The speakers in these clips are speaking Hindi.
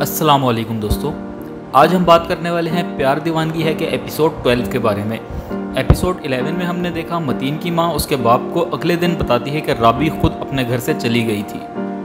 अस्सलाम वालेकुम दोस्तों। आज हम बात करने वाले हैं प्यार दीवानगी है के एपिसोड 12 के बारे में। एपिसोड 11 में हमने देखा मतीन की माँ उसके बाप को अगले दिन बताती है कि राबी खुद अपने घर से चली गई थी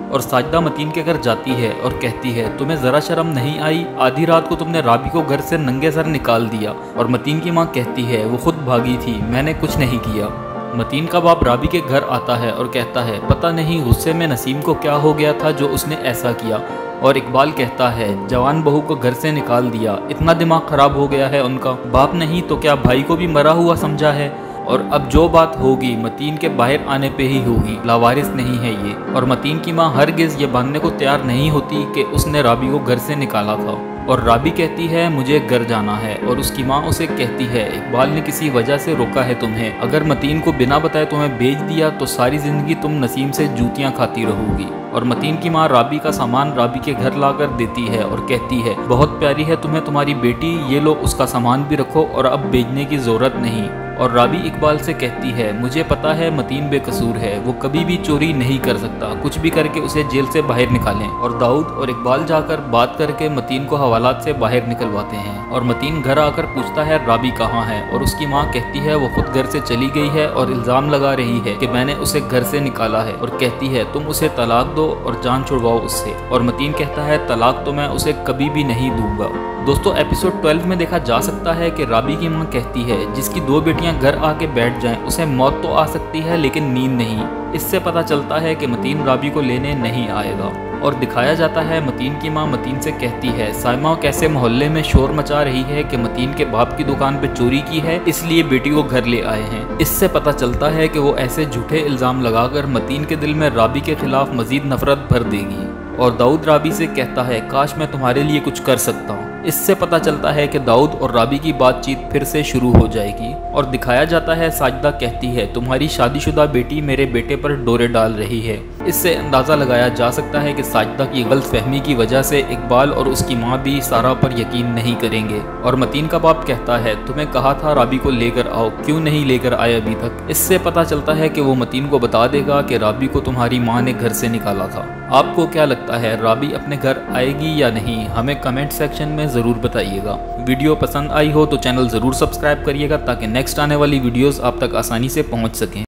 और साजदा मतीन के घर जाती है और कहती है, तुम्हें ज़रा शर्म नहीं आई? आधी रात को तुमने राबी को घर से नंगे सर निकाल दिया। और मतीन की माँ कहती है, वो खुद भागी थी, मैंने कुछ नहीं किया। मतीन का बाप राबी के घर आता है और कहता है, पता नहीं गुस्से में नसीम को क्या हो गया था जो उसने ऐसा किया। और इकबाल कहता है, जवान बहू को घर से निकाल दिया, इतना दिमाग खराब हो गया है उनका। बाप नहीं तो क्या भाई को भी मरा हुआ समझा है? और अब जो बात होगी, मतीन के बाहर आने पे ही होगी। लावारिस नहीं है ये। और मतीन की माँ हरगिज ये मानने को तैयार नहीं होती कि उसने राबी को घर से निकाला था। और राबी कहती है, मुझे घर जाना है। और उसकी माँ उसे कहती है, इकबाल ने किसी वजह से रोका है तुम्हें। अगर मतीन को बिना बताए तुम्हें बेच दिया तो सारी ज़िंदगी तुम नसीम से जूतियाँ खाती रहोगी। और मतीन की माँ राबी का सामान राबी के घर लाकर देती है और कहती है, बहुत प्यारी है तुम्हें तुम्हारी बेटी, ये लो, उसका सामान भी रखो और अब बेचने की ज़रूरत नहीं। और राबी इकबाल से कहती है, मुझे पता है मतीन बेकसूर है, वो कभी भी चोरी नहीं कर सकता। कुछ भी करके उसे जेल से बाहर निकालें। और दाऊद और इकबाल जाकर बात करके मतीन को हवालात से बाहर निकलवाते हैं और मतीन घर आकर पूछता है राबी कहाँ है? और उसकी माँ कहती है, वो खुद घर से चली गई है और इल्ज़ाम लगा रही है कि मैंने उसे घर से निकाला है। और कहती है, तुम उसे तलाक दो और जान छुड़वाओ उससे। और मतीन कहता है, तलाक तो मैं उसे कभी भी नहीं दूँगा। दोस्तों एपिसोड 12 में देखा जा सकता है कि राबी की माँ कहती है, जिसकी दो बेटियाँ घर आके बैठ जाएँ, उसे मौत तो आ सकती है, लेकिन नींद नहीं। इससे पता चलता है कि मतीन राबी को लेने नहीं आएगा। और दिखाया जाता है, मतीन की माँ मतीन से कहती है, साइमा, कैसे मोहल्ले में शोर मचा रही है कि मतीन के बाप की दुकान पे चोरी की है, इसलिए बेटी को घर ले आए हैं? इससे पता चलता है कि वो ऐसे झूठे इल्ज़ाम लगाकर मतीन के दिल में राबी के खिलाफ मजीद नफरत भर देगी। और दाऊद राबी से कहता है, काश मैं तुम्हारे लिए कुछ कर सकता हूँ। इससे पता चलता है कि दाऊद और राबी की बातचीत फिर से शुरू हो जाएगी और दिखाया जाता है, साजदा कहती है, तुम्हारी शादीशुदा बेटी मेरे बेटे पर डोरे डाल रही है। इससे अंदाज़ा लगाया जा सकता है कि साजदा की गलत फहमी की वजह से इकबाल और उसकी माँ भी सारा पर यकीन नहीं करेंगे। और मतीन का बाप कहता है, तुम्हें कहा था राबी को लेकर आओ, क्यों नहीं लेकर आए अभी तक? इससे पता चलता है कि वो मतीन को बता देगा कि राबी को तुम्हारी माँ ने घर से निकाला था। आपको क्या लगता है, राबी अपने घर आएगी या नहीं? हमें कमेंट सेक्शन में ज़रूर बताइएगा। वीडियो पसंद आई हो तो चैनल ज़रूर सब्सक्राइब करिएगा ताकि नेक्स्ट आने वाली वीडियोस आप तक आसानी से पहुँच सकें।